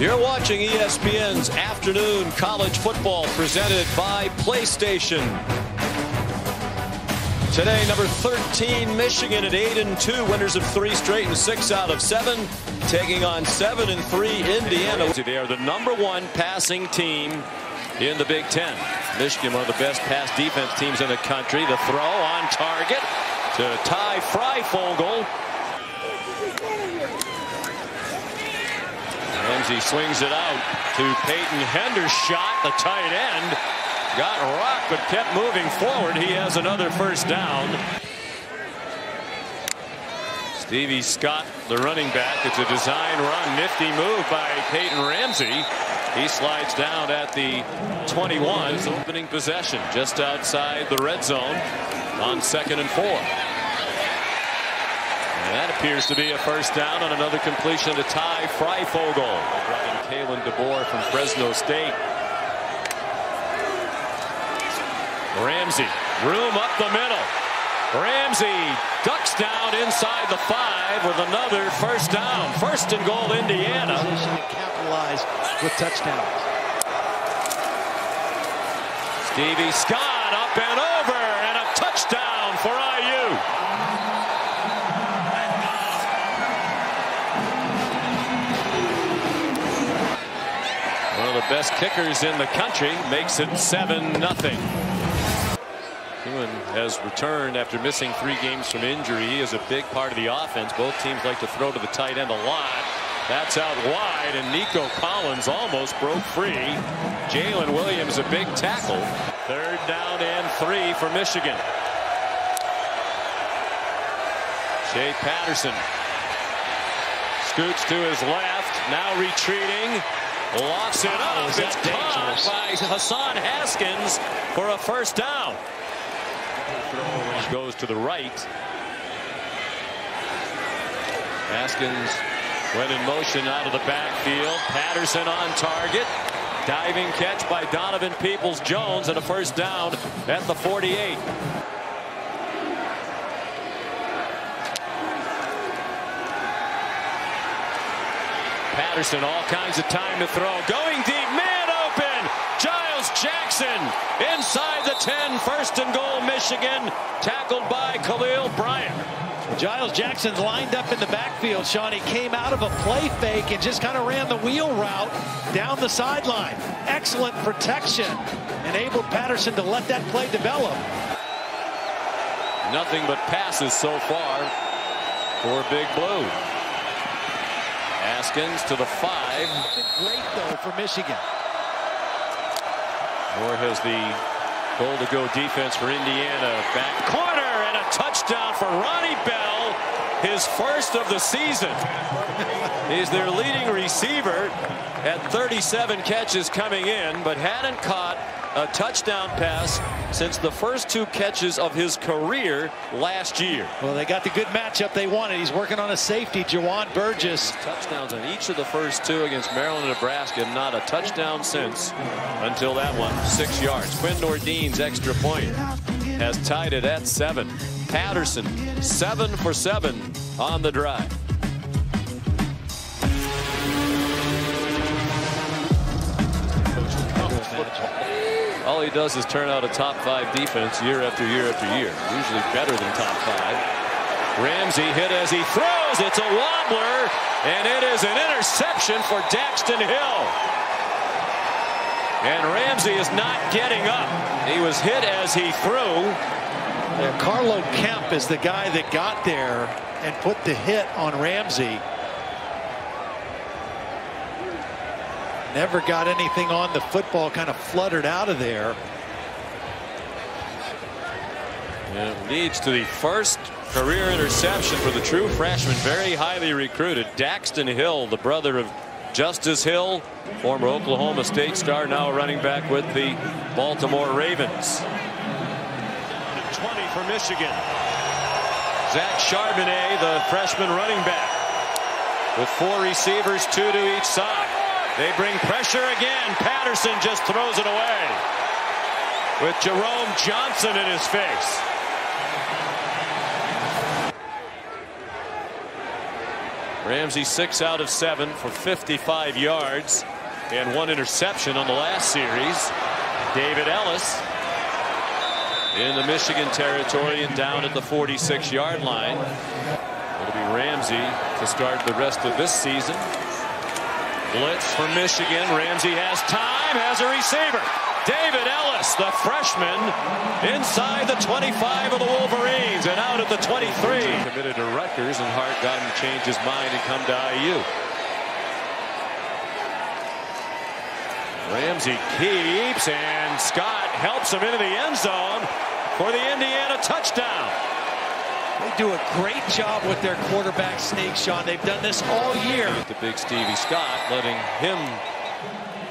You're watching ESPN's afternoon college football presented by PlayStation. Today, number 13, Michigan at 8 and 2, winners of three straight and six out of seven, taking on 7 and 3 Indiana. They are the number one passing team in the Big Ten. Michigan, one of the best pass defense teams in the country. The throw on target to Ty Fryfogle. Ramsey swings it out to Peyton Hendershot, the tight end. Got rocked, but kept moving forward. He has another first down. Stevie Scott, the running back. It's a design run. Nifty move by Peyton Ramsey. He slides down at the 21. Opening possession just outside the red zone on second and four. That appears to be a first down on another completion to Ty Fryfogle. Brought Kalen DeBoer from Fresno State. Ramsey, room up the middle. Ramsey ducks down inside the five with another first down. First and goal, Indiana. Position to Capitalize with touchdowns. Stevie Scott up and over and a touchdown for IU. Of the best kickers in the country makes it 7 nothing. Hewan has returned after missing three games from injury. He is a big part of the offense. Both teams like to throw to the tight end a lot. That's out wide, and Nico Collins almost broke free. Jalen Williams a big tackle. Third down and three for Michigan. Shea Patterson scoots to his left, now retreating. Locks it up. Oh, is It's caught by Hassan Haskins for a first down. Goes to the right. Haskins went in motion out of the backfield. Patterson on target. Diving catch by Donovan Peoples-Jones and a first down at the 48. Patterson all kinds of time to throw. Going deep, man open. Giles Jackson inside the 10. First and goal, Michigan. Tackled by Khalil Bryant. Giles Jackson's lined up in the backfield, Sean. He came out of a play fake and just kind of ran the wheel route down the sideline. Excellent protection. Enabled Patterson to let that play develop. Nothing but passes so far for Big Blue. Haskins to the five. Great, though, for Michigan. Nor has the goal to go defense for Indiana. Back corner and a touchdown for Ronnie Bell. His first of the season. He's their leading receiver at 37 catches coming in, but hadn't caught a touchdown pass since the first two catches of his career last year. Well, they got the good matchup they wanted. He's working on a safety, Jawan Burgess. Touchdowns on each of the first two against Maryland and Nebraska. Not a touchdown since until that one. Six yards. Quinn Nordin's extra point has tied it at seven. Patterson, seven for seven on the drive. All he does is turn out a top five defense year after year after year. Usually better than top five. Ramsey hit as he throws. It's a wobbler, and it is an interception for Daxton Hill. And Ramsey is not getting up. He was hit as he threw. Carlo Kemp is the guy that got there and put the hit on Ramsey. Never got anything on the football, kind of fluttered out of there. And it leads to the first career interception for the true freshman, very highly recruited. Daxton Hill, the brother of Justice Hill, former Oklahoma State star, now running back with the Baltimore Ravens. 20 for Michigan. Zach Charbonnet, the freshman running back, with four receivers, two to each side. They bring pressure again. Patterson just throws it away with Jerome Johnson in his face. Ramsey six out of seven for 55 yards and one interception on the last series. David Ellis in the Michigan territory and down at the 46 yard line. It'll be Ramsey to start the rest of this season. Blitz for Michigan. Ramsey has time, has a receiver. David Ellis, the freshman, inside the 25 of the Wolverines and out at the 23. Committed to Rutgers and Hart got him to change his mind and come to IU. Ramsey keeps and Scott helps him into the end zone for the Indiana touchdown. They do a great job with their quarterback sneak, Sean. They've done this all year. The big Stevie Scott letting him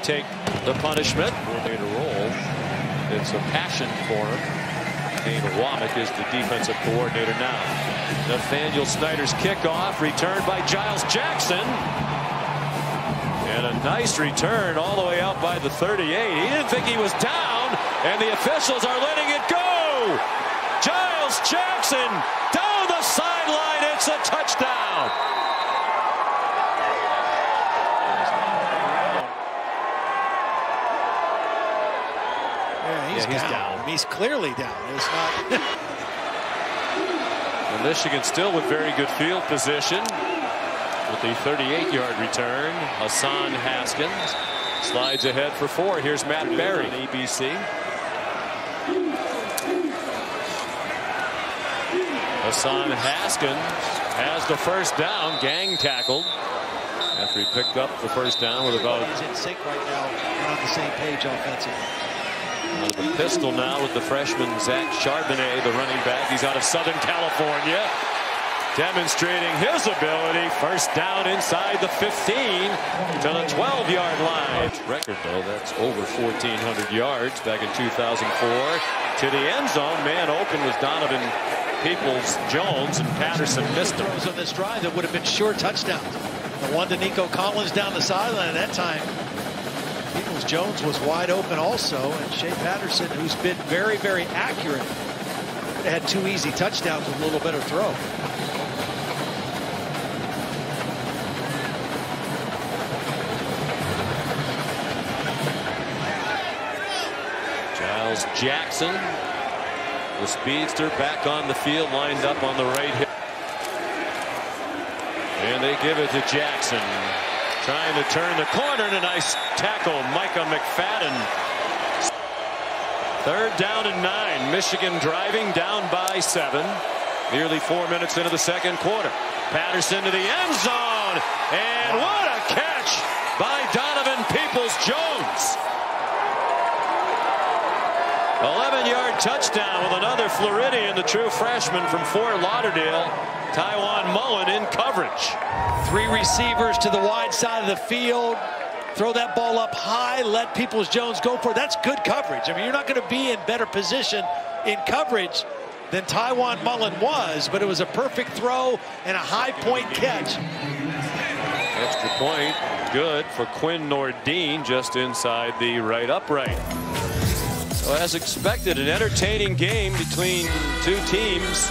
take the punishment. Coordinator role. It's a passion for him. Dane Wommack is the defensive coordinator now. Nathaniel Snyder's kickoff returned by Giles Jackson. And a nice return all the way out by the 38. He didn't think he was down, and the officials are letting it go. Giles Jackson down the sideline. It's a touchdown. Yeah, he's, Yeah, he's down. down. He's clearly down. It's not. And Michigan still with very good field position. With the 38-yard return, Hassan Haskins slides ahead for four. Here's Matt Berry, on ABC. Hassan Haskins has the first down, gang tackled. After he picked up the first down with about He's in sync right now. We're on the same page offensively. Out of the pistol now with the freshman Zach Charbonnet, the running back. He's out of Southern California. Demonstrating his ability. First down inside the 15 to the 12-yard line. Record, though, that's over 1,400 yards back in 2004. To the end zone. Man open was Donovan Peoples Jones, and Patterson missed him. Throws on this drive that would have been sure touchdowns. The one to Nico Collins down the sideline at that time. Peoples Jones was wide open also, and Shea Patterson, who's been very, very accurate, had two easy touchdowns with a little better throw. Giles Jackson, the speedster, back on the field, lined up on the right hip. And they give it to Jackson. Trying to turn the corner and a nice tackle. Micah McFadden. Third down and nine. Michigan driving down by seven. Nearly four minutes into the second quarter. Patterson to the end zone. And what a catch by Donovan Peoples Jones. 11-yard touchdown with another Floridian, the true freshman from Fort Lauderdale, Tiawan Mullen in coverage. Three receivers to the wide side of the field. Throw that ball up high, let Peoples Jones go for it. That's good coverage. I mean, you're not going to be in better position in coverage than Tiawan Mullen was, but it was a perfect throw and a high point catch. Extra point, good for Quinn Nordin, just inside the right upright. So as expected, an entertaining game between two teams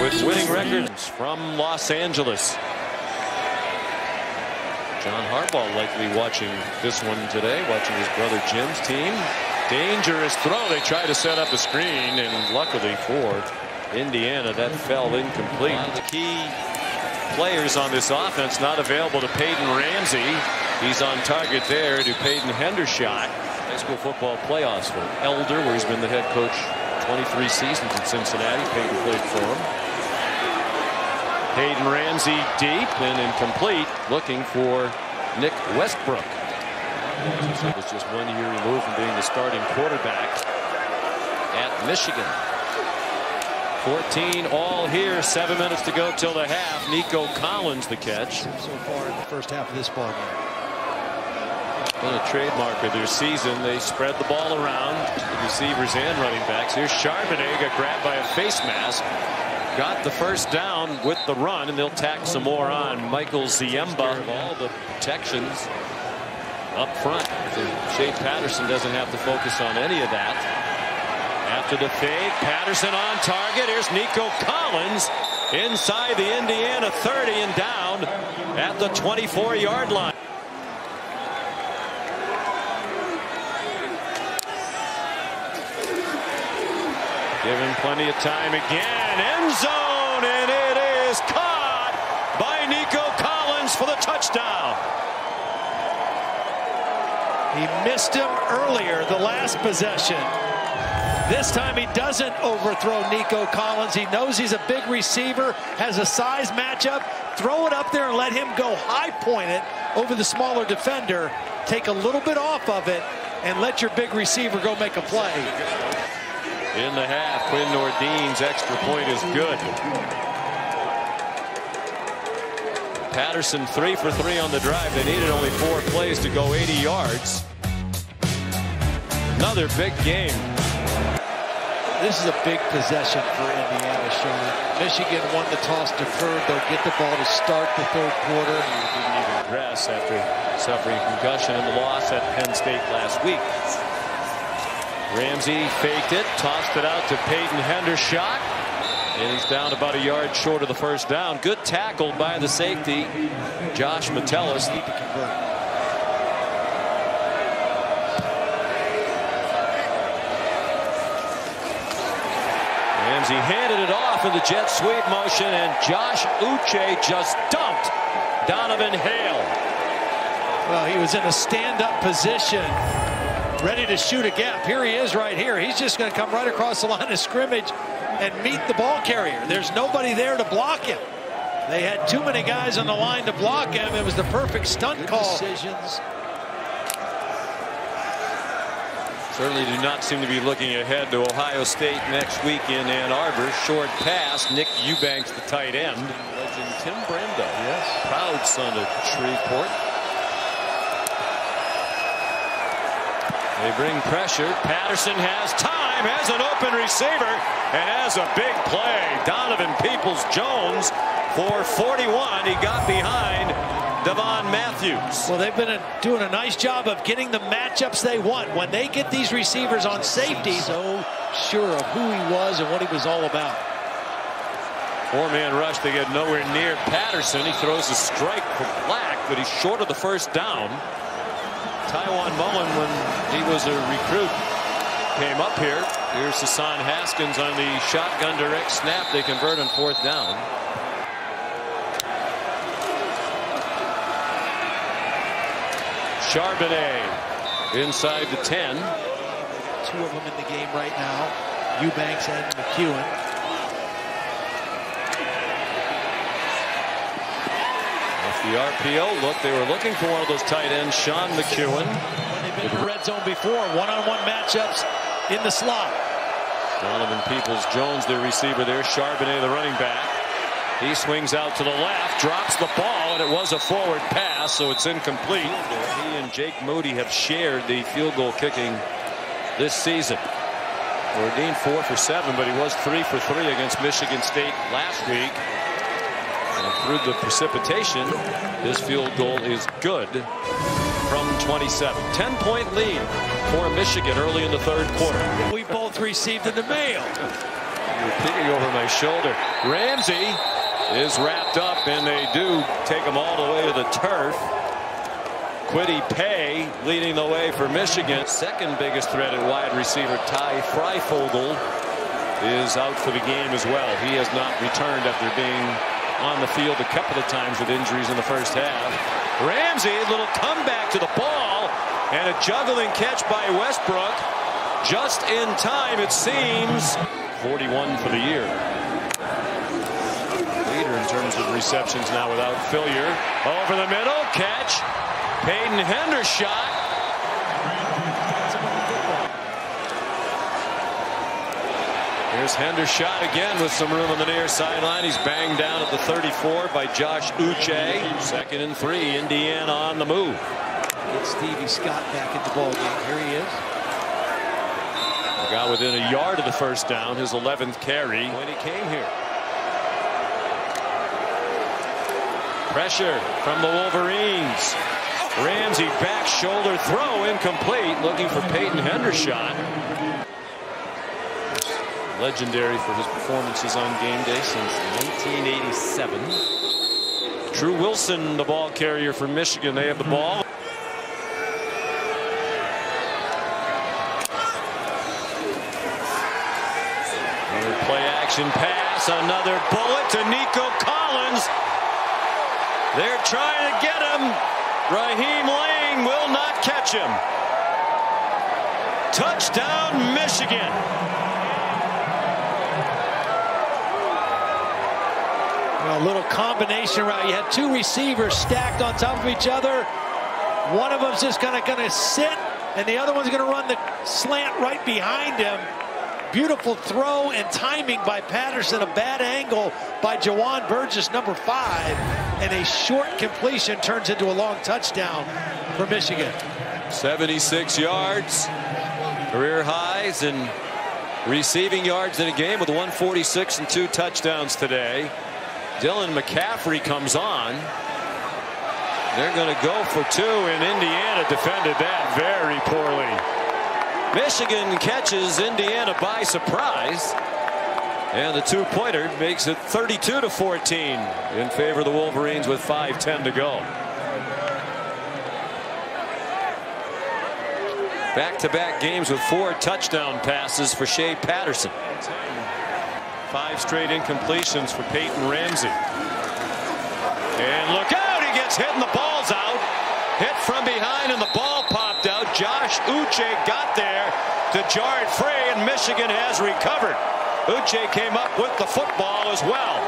with winning records from Los Angeles. John Harbaugh likely watching this one today, watching his brother Jim's team. Dangerous throw. They try to set up a screen, and luckily for Indiana, that fell incomplete. The key players on this offense not available to Peyton Ramsey. He's on target there to Peyton Hendershot. High school football playoffs for Elder, where he's been the head coach 23 seasons in Cincinnati. Peyton played for him. Peyton Ramsey deep and incomplete, looking for Nick Westbrook. He was just one year removed from being the starting quarterback at Michigan. 14 all here, seven minutes to go till the half. Nico Collins the catch. So far in the first half of this ball game. Been a trademark of their season. They spread the ball around the receivers and running backs. Here's Charbonnet got grabbed by a face mask. Got the first down with the run, and they'll tack some more on. Michael Ziemba, all the protections up front. So Shea Patterson doesn't have to focus on any of that. After the fade, Patterson on target. Here's Nico Collins. inside the Indiana 30 and down at the 24 yard line. Given plenty of time again. End zone, and it is caught by Nico Collins for the touchdown. He missed him earlier, the last possession. This time he doesn't overthrow Nico Collins. He knows he's a big receiver, has a size matchup. Throw it up there and let him go high point it over the smaller defender. Take a little bit off of it and let your big receiver go make a play. In the half, Quinn Nordin's extra point is good. Patterson three for three on the drive. They needed only four plays to go 80 yards. Another big game. This is a big possession for Indiana, Sean. Michigan won the toss deferred. They'll get the ball to start the third quarter. He didn't even dress after suffering concussion in the loss at Penn State last week. Ramsey faked it, tossed it out to Peyton Hendershot. And he's down about a yard short of the first down. Good tackle by the safety, Josh Metellus. Ramsey handed it off in the jet sweep motion, and Josh Uche just dumped Donovan Hale. Well, he was in a stand-up position ready to shoot a gap. Here he is right here. He's just going to come right across the line of scrimmage and meet the ball carrier. There's nobody there to block him. They had too many guys on the line to block him. It was the perfect stunt Good call. Decisions. Certainly do not seem to be looking ahead to Ohio State next week in Ann Arbor. Short pass. Nick Eubanks, the tight end. Legend Tim Brando. Yes. Proud son of Shreveport. They bring pressure. Patterson has time, has an open receiver, and has a big play. Donovan Peoples-Jones for 41. He got behind Devon Matthews. Well, they've been doing a nice job of getting the matchups they want. When they get these receivers on safety, so sure of who he was and what he was all about. Four-man rush. They get nowhere near Patterson. He throws a strike for Black, but he's short of the first down. Tiawan Mullen, when he was a recruit, came up here. Here's Hassan Haskins on the shotgun direct snap. They convert on fourth down. Charbonnet inside the 10. Two of them in the game right now. Eubanks and McKeon. The RPO look. They were looking for one of those tight ends, Sean McKeon. They've been in the red zone before, one-on-one -on -one matchups in the slot. Donovan Peoples-Jones, the receiver there. Charbonnet, the running back. He swings out to the left, drops the ball, and it was a forward pass, so it's incomplete. He and Jake Moody have shared the field goal kicking this season. Nordin four for seven, but he was three for three against Michigan State last week. And through the precipitation, this field goal is good from 27. 10-point lead for Michigan early in the third quarter. We both received in the mail. You're peeking over my shoulder. Ramsey is wrapped up, and they do take him all the way to the turf. Kwity Paye leading the way for Michigan. Second biggest threat at wide receiver, Ty Fryfogle, is out for the game as well. He has not returned after being on the field a couple of times with injuries in the first half. Ramsey, a little comeback to the ball, and a juggling catch by Westbrook. Just in time, it seems. 41 for the year. Leader in terms of receptions now without failure. Over the middle, catch. Peyton Hendershot Here's Hendershot again with some room on the near sideline. He's banged down at the 34 by Josh Uche. Second and three. Indiana on the move. Get Stevie Scott back at the ball game. Here he is. Got within a yard of the first down. His 11th carry when he came here. Pressure from the Wolverines. Ramsey back shoulder throw incomplete. Looking for Peyton Hendershot. Legendary for his performances on game day since 1987. Drew Wilson, the ball carrier for Michigan. They have the ball. Another play action pass. Another bullet to Nico Collins. They're trying to get him. Raheem Layne will not catch him. Touchdown, Michigan. A little combination route. You had two receivers stacked on top of each other. One of them's just gonna gonna sit, and the other one's gonna run the slant right behind him. Beautiful throw and timing by Patterson. A bad angle by Jawan Burgess, number five, and a short completion turns into a long touchdown for Michigan. 76 yards, career highs in receiving yards in a game with 146 and two touchdowns today. Dylan McCaffrey comes on. They're going to go for two, and Indiana defended that very poorly. Michigan catches Indiana by surprise. And the two-pointer makes it 32 to 14 in favor of the Wolverines with 5:10 to go. Back-to-back -back games with four touchdown passes for Shea Patterson. Five straight incompletions for Peyton Ramsey. And look out, he gets hit and the ball's out. Hit from behind and the ball popped out. Josh Uche got there to jar it free and Michigan has recovered. Uche came up with the football as well.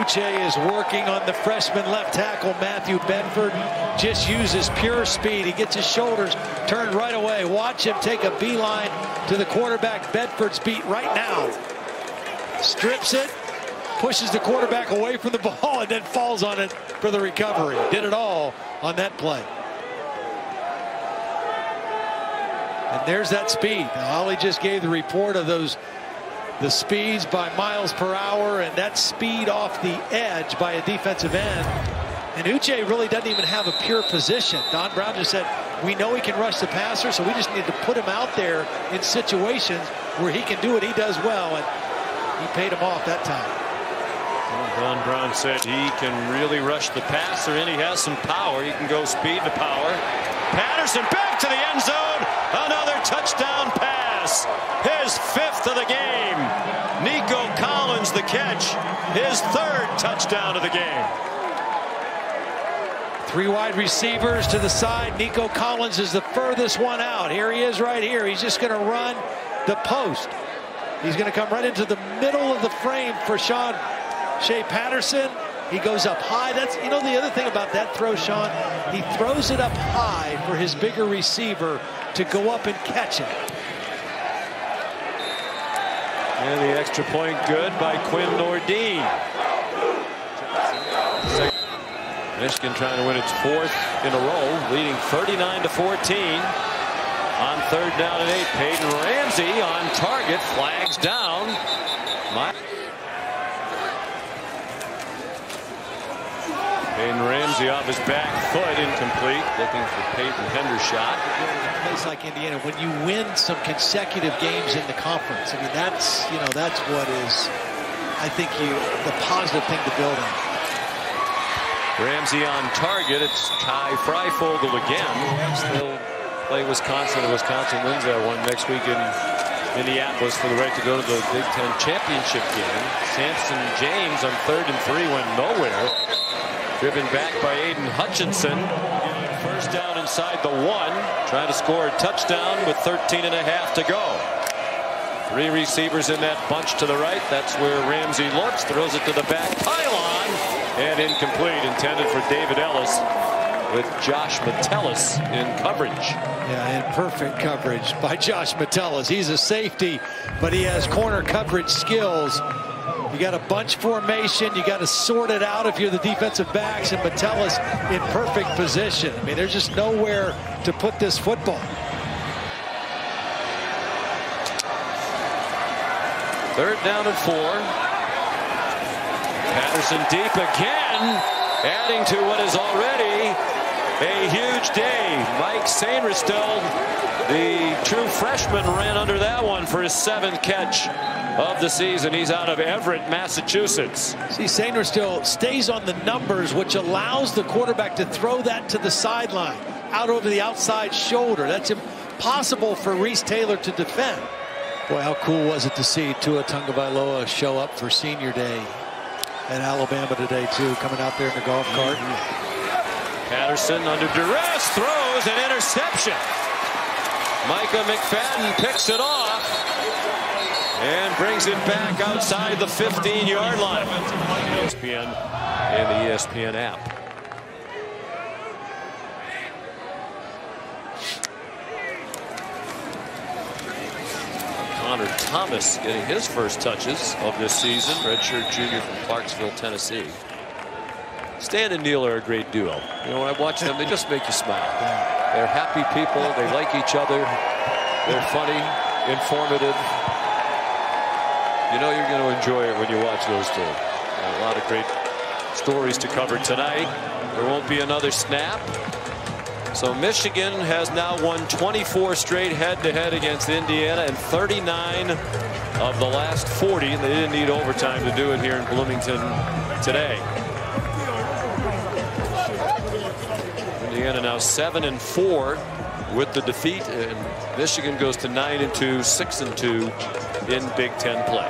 Uche is working on the freshman left tackle Matthew Bedford. Just uses pure speed. He gets his shoulders turned right away. Watch him take a beeline to the quarterback Bedford's beat right now. Strips it, pushes the quarterback away from the ball, and then falls on it for the recovery. Did it all on that play. And there's that speed. Now, Ollie just gave the report of those the speeds by miles per hour and that speed off the edge by a defensive end. And Uche really doesn't even have a pure position. Don Brown just said, we know he can rush the passer, so we just need to put him out there in situations where he can do what he does well. And he paid him off that time. Well, Don Brown said he can really rush the passer and he has some power. He can go speed to power. Patterson back to the end zone. Another touchdown pass. His fifth of the game. Nico Collins the catch. His third touchdown of the game. Three wide receivers to the side. Nico Collins is the furthest one out. Here he is right here. He's just going to run the post. He's going to come right into the middle of the frame for Sean Shea Patterson. He goes up high. That's you know the other thing about that throw, Sean. He throws it up high for his bigger receiver to go up and catch it. And the extra point good by Quinn Nordin. Michigan trying to win its fourth in a row, leading 39 to 14. On third down and eight, Peyton Ramsey on target, flags down. My Peyton Ramsey off his back foot, incomplete, looking for Peyton Hendershot. A place like Indiana, when you win some consecutive games in the conference, I mean that's you know that's what is, I think you the positive thing to build on. Ramsey on target. It's Ty Fryfogle again. Still play Wisconsin. and Wisconsin wins that one next week in Minneapolis for the right to go to the Big Ten championship game. Samson James on third and three went nowhere. Driven back by Aidan Hutchinson. First down inside the one. Trying to score a touchdown with 13 and a half to go. Three receivers in that bunch to the right. That's where Ramsey looks. Throws it to the back pylon. And incomplete. Intended for David Ellis with Josh Metellus in coverage. Yeah, in perfect coverage by Josh Metellus. He's a safety, but he has corner coverage skills. You got a bunch formation. You got to sort it out if you're the defensive backs, and Metellus in perfect position. I mean, there's just nowhere to put this football. Third down and four. Patterson deep again, adding to what is already a huge day. Mike Sainristil, the true freshman, ran under that one for his seventh catch of the season. He's out of Everett, Massachusetts. See, Sainristil stays on the numbers, which allows the quarterback to throw that to the sideline, out over the outside shoulder. That's impossible for Reese Taylor to defend. Boy, how cool was it to see Tua Tagovailoa show up for senior day at Alabama today, too, coming out there in the golf cart. Mm -hmm. Patterson under duress throws an interception. Micah McFadden picks it off and brings it back outside the 15-yard line. ESPN and the ESPN app. Connor Thomas getting his first touches of this season. Redshirt junior from Clarksville, Tennessee. Stan and Neil are a great duo. You know, when I watch them, they just make you smile. They're happy people. They like each other. They're funny, informative. You know you're going to enjoy it when you watch those two. A lot of great stories to cover tonight. There won't be another snap. So Michigan has now won 24 straight head-to-head -head against Indiana and 39 of the last 40. They didn't need overtime to do it here in Bloomington today. Indiana now seven and four with the defeat, and Michigan goes to nine and two, six and two in Big Ten play.